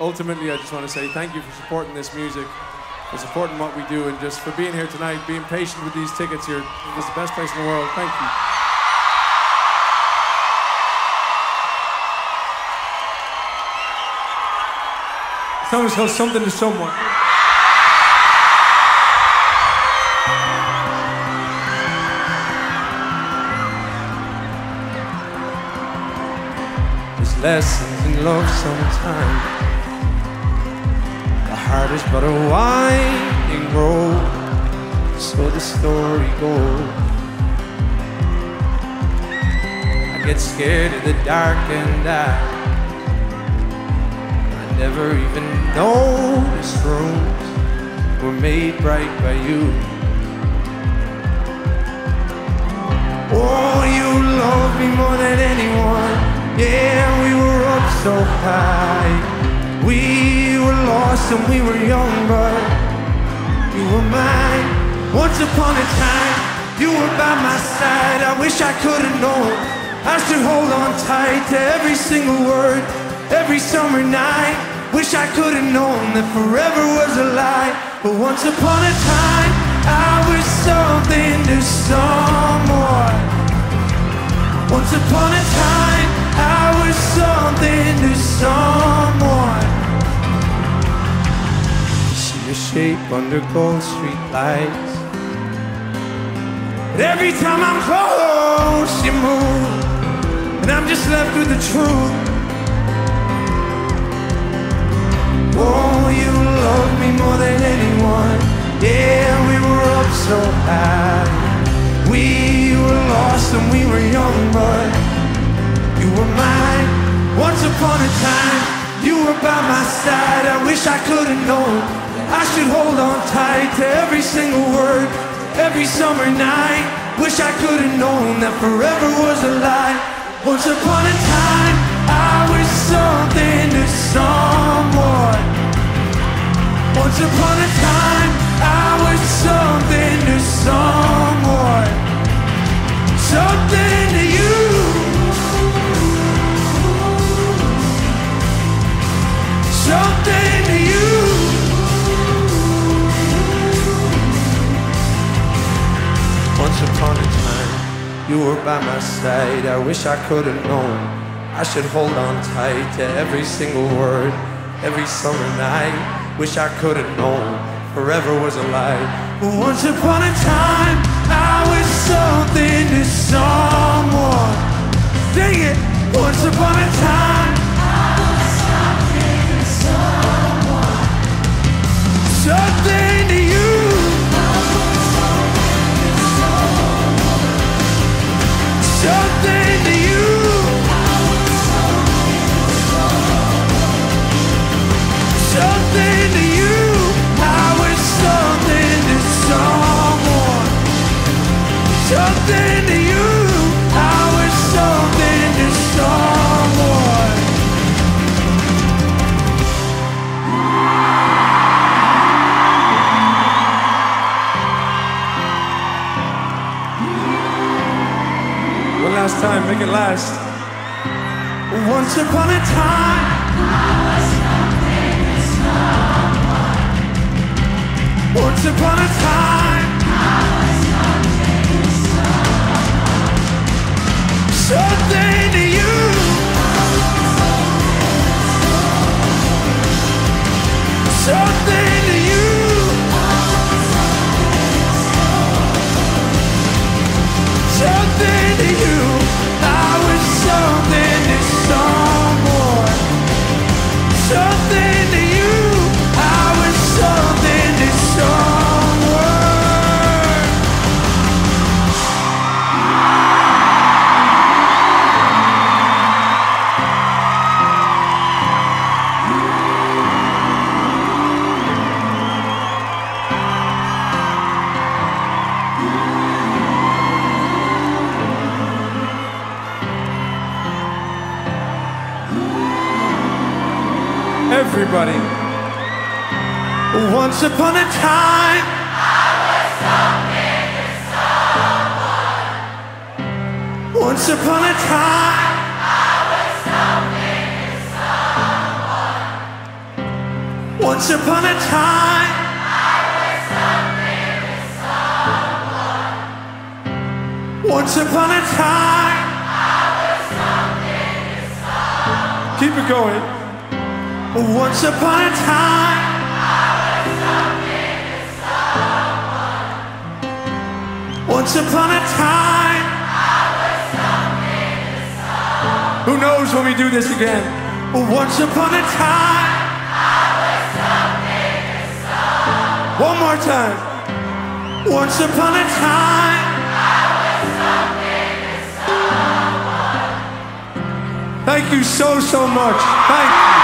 ultimately, I just want to say thank you for supporting this music, for supporting what we do, and just for being here tonight, being patient with these tickets here. It's the best place in the world. Thank you. Song is called Something to Someone. There's lessons in love sometimes. Heart is but a winding road, so the story goes. I get scared of the dark and I, I never even noticed rooms were made bright by you. Oh, you love me more than anyone. Yeah, we were up so high. We lost and we were young, but you were mine. Once upon a time, you were by my side. I wish I could have known. I should hold on tight to every single word, every summer night. Wish I could have known that forever was a lie. But once upon a time, I was something to someone. Once upon a time, I was something to someone. Shape under cold Street lights. But every time I'm close, you move, and I'm just left with the truth. Oh, you love me more than anyone. Yeah, we were up so high. We were lost and we were young, but you were mine. Once upon a time, you were by my side. I wish I could have known. I should hold on tight to every single word, every summer night. Wish I could have known that forever was a lie. Once upon a time, I was something to someone. You were by my side. I wish I could have known. I should hold on tight to every single word, every summer night. Wish I could have known. Forever was a lie. But once upon a time, I was something to someone. Sing it. Once upon a time, time, make it last. Once upon a time. Everybody. Once upon a time. I was something to someone. Once upon a time. I was something to someone. Once upon a time. I was something to someone. Once upon a time. I was something to someone. Keep it going. Once upon a time. I was something so Once upon a time. I was something that someone who knows when we do this again? Once upon a time. One more time. Once upon a time. Thank you so, so much. Thank you.